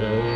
Hey.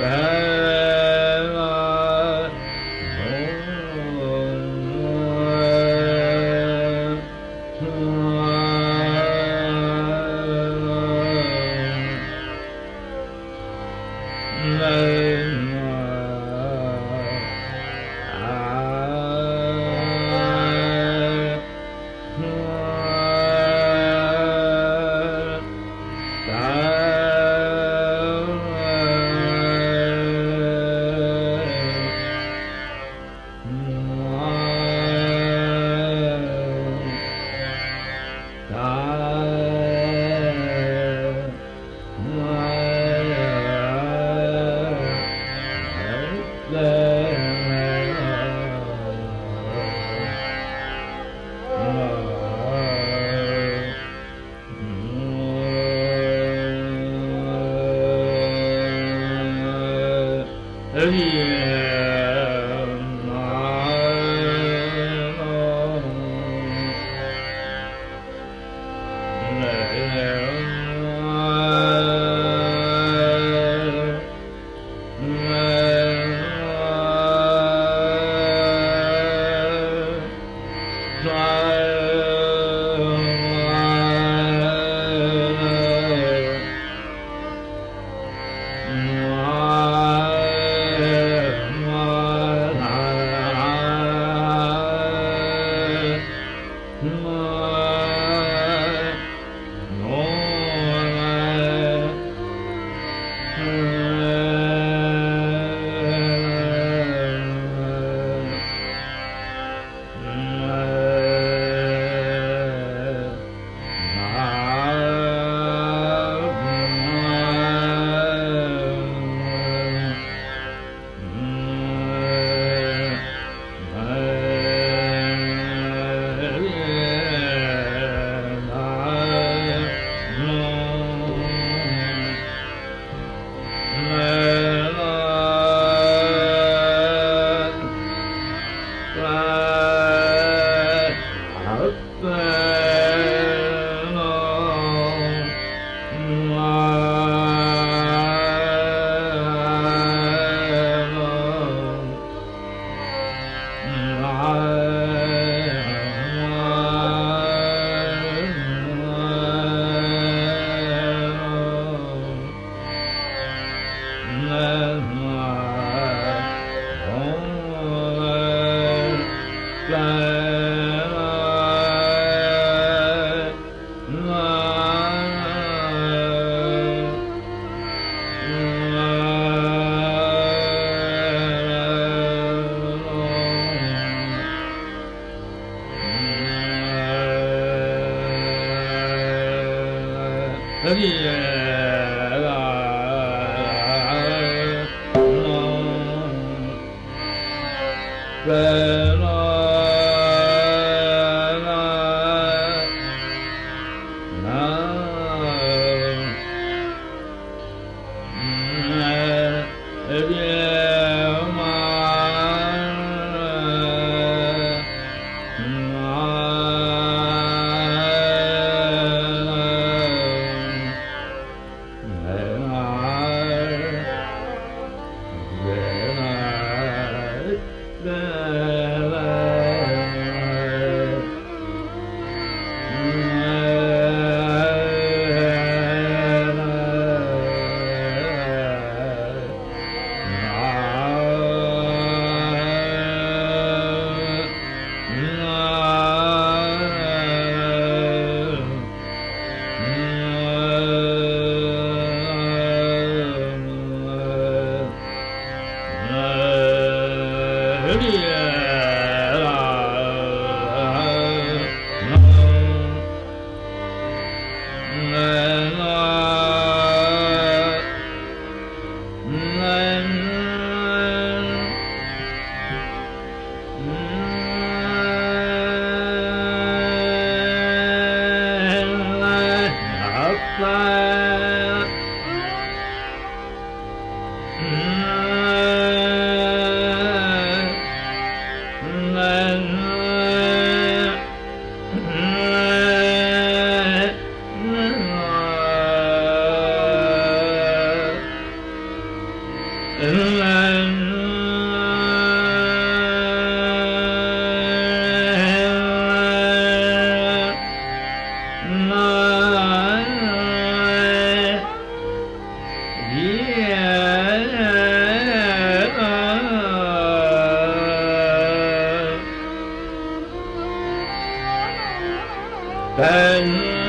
فهذا Yeah. And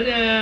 để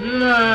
No.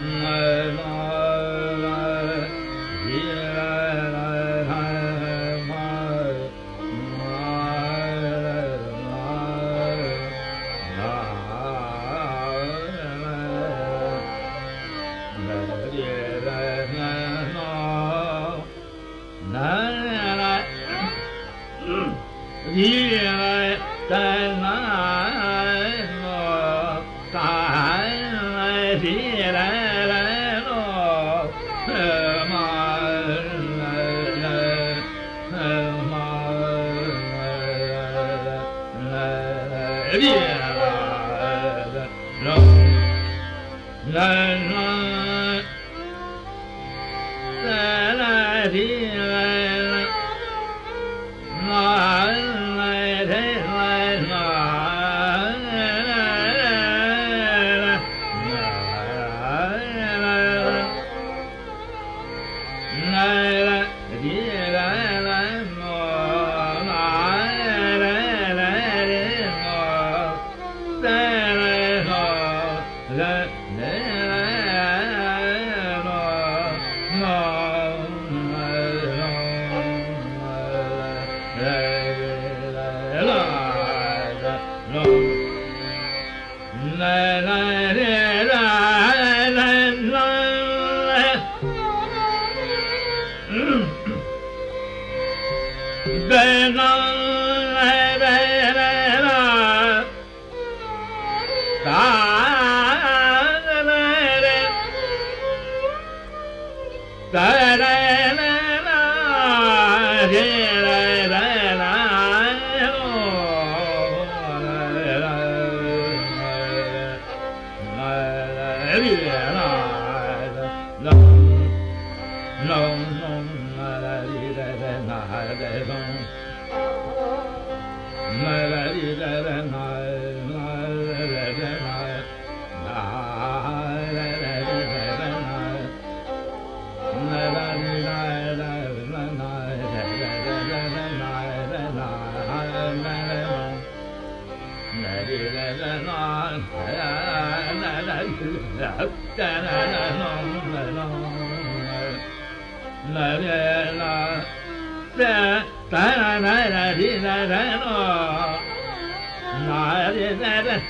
mm,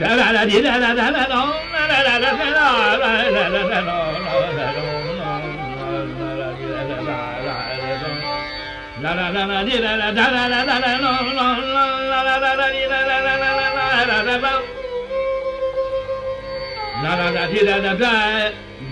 La la la la la la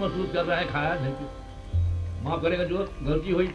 महसूस कराया मां करे कजो ग़लती हुई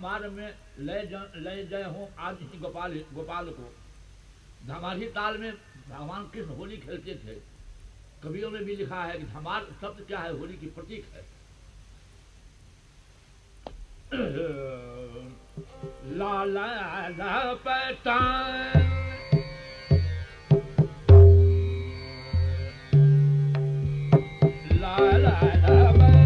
दूसरे में लय ज- लय जय हो आज ही गोपाल गोपाल को। धमारी ताल में भगवान कृष्ण होली खेलते थे। कवियों में भी लिखा है कि धमार शब्द क्या है? होली की प्रतीक है। ला ला ला ला ला ला